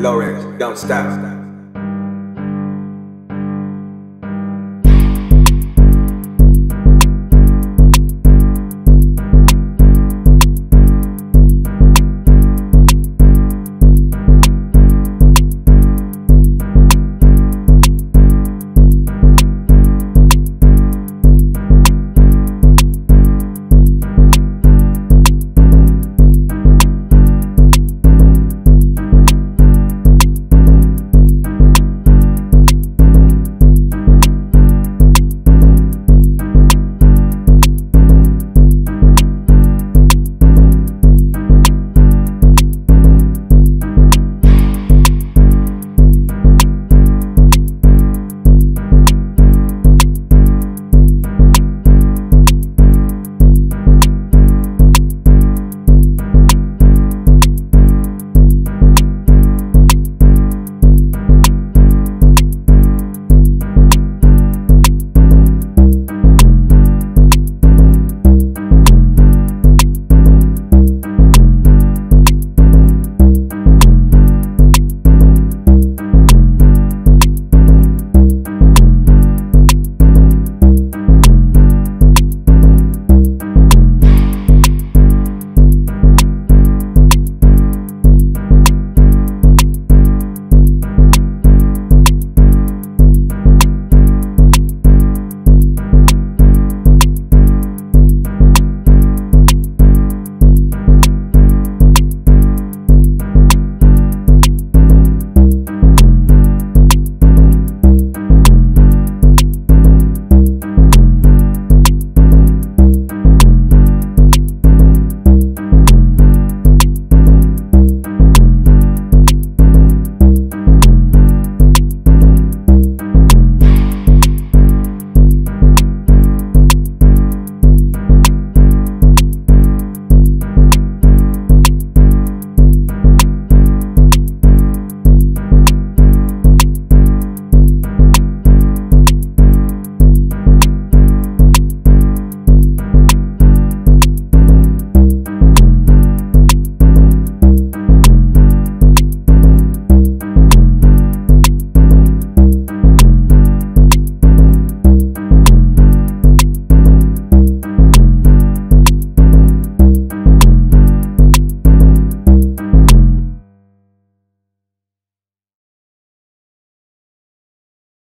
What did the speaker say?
Lawrence, don't stop.